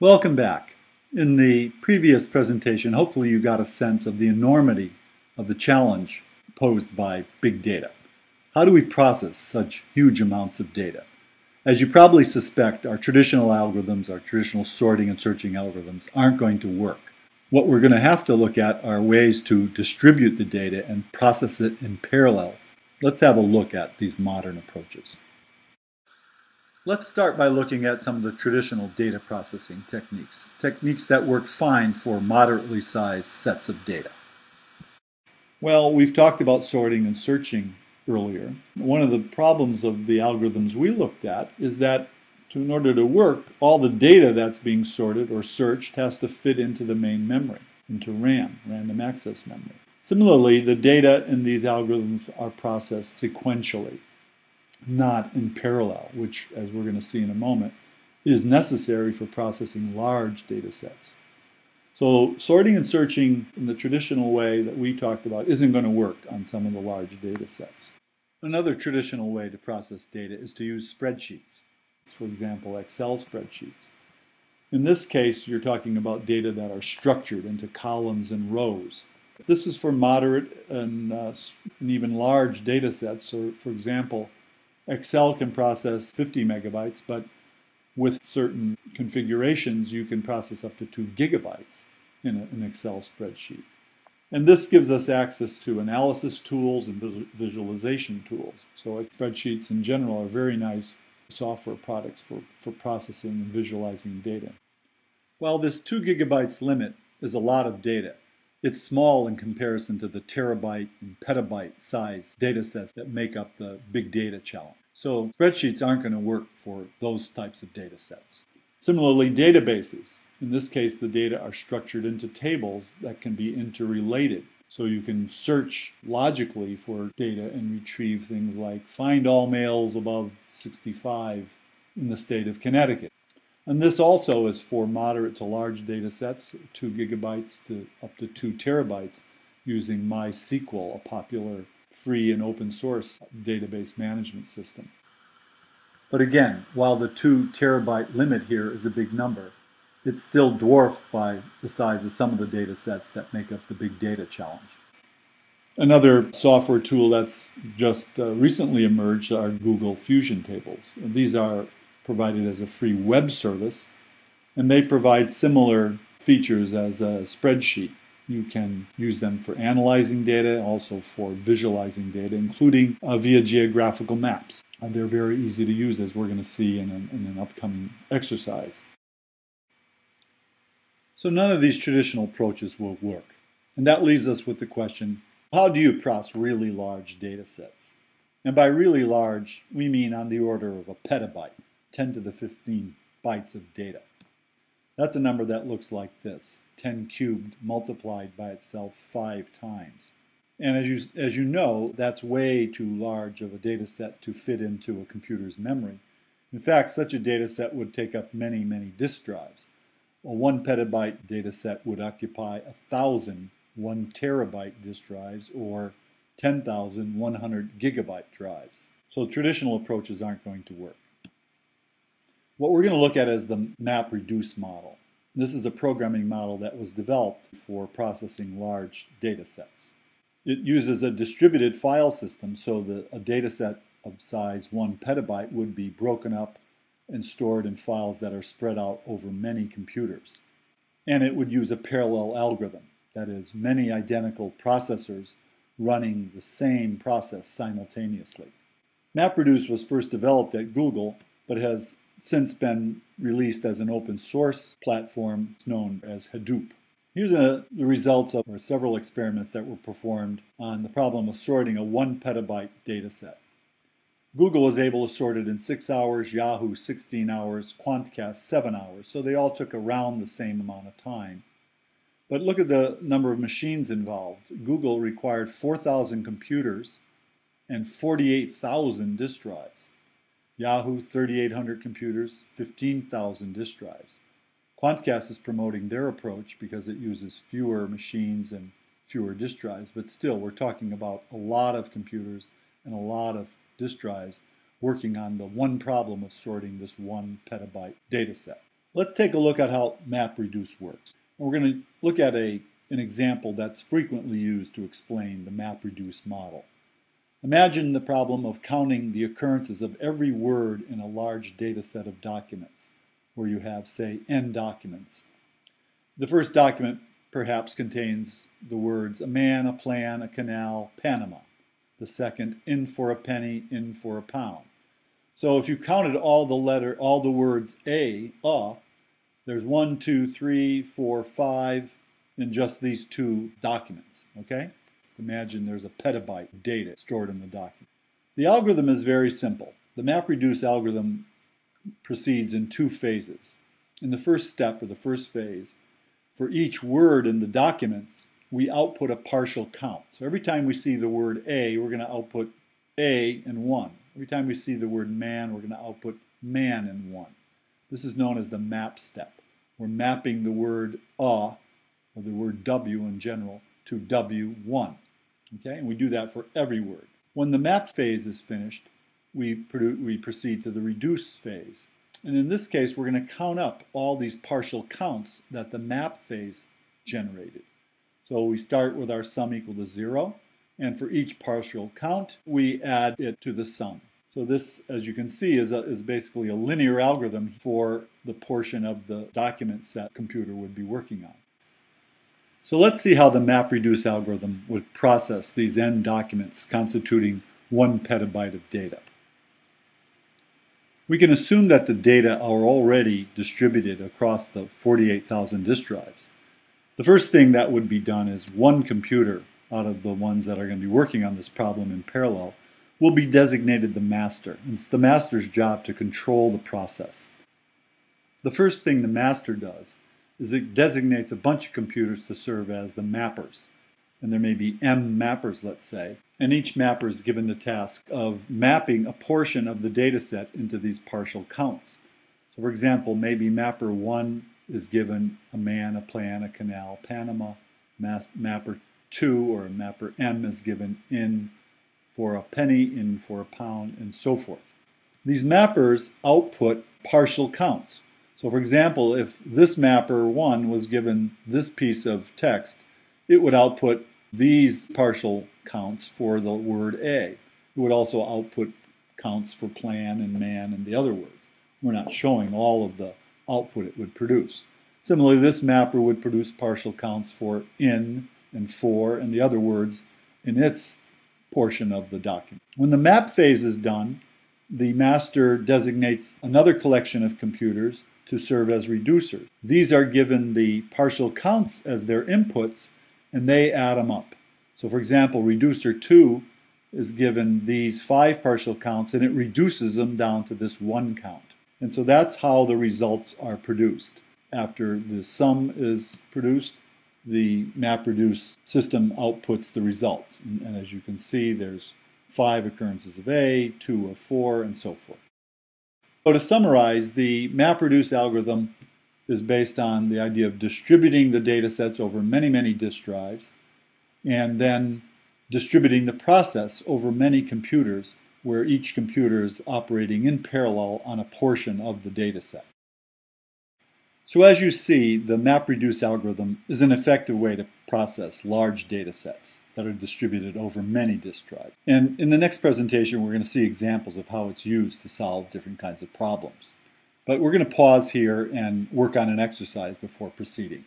Welcome back. In the previous presentation, hopefully you got a sense of the enormity of the challenge posed by big data. How do we process such huge amounts of data? As you probably suspect, our traditional algorithms, our traditional sorting and searching algorithms, aren't going to work. What we're going to have to look at are ways to distribute the data and process it in parallel. Let's have a look at these modern approaches. Let's start by looking at some of the traditional data processing techniques, techniques that work fine for moderately sized sets of data. Well, we've talked about sorting and searching earlier. One of the problems of the algorithms we looked at is that to, in order to work, all the data that's being sorted or searched has to fit into the main memory, into RAM, random access memory. Similarly, the data in these algorithms are processed sequentially not in parallel, which, as we're going to see in a moment, is necessary for processing large data sets. So sorting and searching in the traditional way that we talked about isn't going to work on some of the large data sets. Another traditional way to process data is to use spreadsheets. For example, Excel spreadsheets. In this case, you're talking about data that are structured into columns and rows. This is for moderate and, uh, and even large data sets. So, for example, Excel can process 50 megabytes, but with certain configurations, you can process up to 2 gigabytes in a, an Excel spreadsheet. And this gives us access to analysis tools and visualization tools. So spreadsheets in general are very nice software products for, for processing and visualizing data. While this 2 gigabytes limit is a lot of data, it's small in comparison to the terabyte and petabyte size data sets that make up the big data challenge. So spreadsheets aren't going to work for those types of data sets. Similarly, databases. In this case, the data are structured into tables that can be interrelated. So you can search logically for data and retrieve things like find all males above 65 in the state of Connecticut. And this also is for moderate to large data sets, 2 gigabytes to up to 2 terabytes, using MySQL, a popular free and open source database management system. But again, while the 2 terabyte limit here is a big number, it's still dwarfed by the size of some of the data sets that make up the big data challenge. Another software tool that's just uh, recently emerged are Google Fusion tables. These are provided as a free web service, and they provide similar features as a spreadsheet. You can use them for analyzing data, also for visualizing data, including uh, via geographical maps. Uh, they're very easy to use, as we're going to see in an, in an upcoming exercise. So none of these traditional approaches will work. And that leaves us with the question, how do you process really large data sets? And by really large, we mean on the order of a petabyte. 10 to the 15 bytes of data. That's a number that looks like this, 10 cubed multiplied by itself five times. And as you, as you know, that's way too large of a data set to fit into a computer's memory. In fact, such a data set would take up many, many disk drives. A one petabyte data set would occupy a thousand one terabyte disk drives or 10,100 gigabyte drives. So traditional approaches aren't going to work. What we're going to look at is the MapReduce model. This is a programming model that was developed for processing large data sets. It uses a distributed file system so that a data set of size 1 petabyte would be broken up and stored in files that are spread out over many computers. And it would use a parallel algorithm, that is, many identical processors running the same process simultaneously. MapReduce was first developed at Google, but has since been released as an open source platform known as Hadoop. Here's a, the results of several experiments that were performed on the problem of sorting a one petabyte data set. Google was able to sort it in 6 hours, Yahoo 16 hours, Quantcast 7 hours, so they all took around the same amount of time. But look at the number of machines involved. Google required 4,000 computers and 48,000 disk drives. Yahoo 3800 computers, 15,000 disk drives. Quantcast is promoting their approach because it uses fewer machines and fewer disk drives, but still we're talking about a lot of computers and a lot of disk drives working on the one problem of sorting this one petabyte data set. Let's take a look at how MapReduce works. We're going to look at a, an example that's frequently used to explain the MapReduce model. Imagine the problem of counting the occurrences of every word in a large data set of documents, where you have, say, n documents. The first document perhaps contains the words a man, a plan, a canal, Panama. The second, in for a penny, in for a pound. So if you counted all the letter, all the words a, a, there's one, two, three, four, five in just these two documents, okay? Imagine there's a petabyte of data stored in the document. The algorithm is very simple. The MapReduce algorithm proceeds in two phases. In the first step, or the first phase, for each word in the documents, we output a partial count. So every time we see the word A, we're going to output A and 1. Every time we see the word man, we're going to output man and 1. This is known as the map step. We're mapping the word A, or the word W in general, to W1. Okay, and we do that for every word. When the map phase is finished, we, we proceed to the reduce phase. And in this case, we're going to count up all these partial counts that the map phase generated. So we start with our sum equal to 0, and for each partial count, we add it to the sum. So this, as you can see, is, a, is basically a linear algorithm for the portion of the document set computer would be working on. So let's see how the MapReduce algorithm would process these n documents constituting one petabyte of data. We can assume that the data are already distributed across the 48,000 disk drives. The first thing that would be done is one computer out of the ones that are going to be working on this problem in parallel will be designated the master. It's the master's job to control the process. The first thing the master does is it designates a bunch of computers to serve as the mappers. And there may be M mappers, let's say, and each mapper is given the task of mapping a portion of the data set into these partial counts. So for example, maybe mapper 1 is given a man, a plan, a canal, Panama. Mapper 2 or mapper M is given in for a penny, in for a pound, and so forth. These mappers output partial counts. So for example, if this mapper 1 was given this piece of text, it would output these partial counts for the word A. It would also output counts for plan and man and the other words. We're not showing all of the output it would produce. Similarly, this mapper would produce partial counts for in and for and the other words in its portion of the document. When the map phase is done, the master designates another collection of computers to serve as reducers. These are given the partial counts as their inputs and they add them up. So for example, reducer 2 is given these five partial counts and it reduces them down to this one count. And so that's how the results are produced. After the sum is produced, the MapReduce system outputs the results. And, and as you can see, there's five occurrences of A, two of for, and so forth. So to summarize, the MapReduce algorithm is based on the idea of distributing the data sets over many, many disk drives and then distributing the process over many computers where each computer is operating in parallel on a portion of the data set. So as you see, the MapReduce algorithm is an effective way to process large data sets that are distributed over many disk drives. And in the next presentation, we're going to see examples of how it's used to solve different kinds of problems. But we're going to pause here and work on an exercise before proceeding.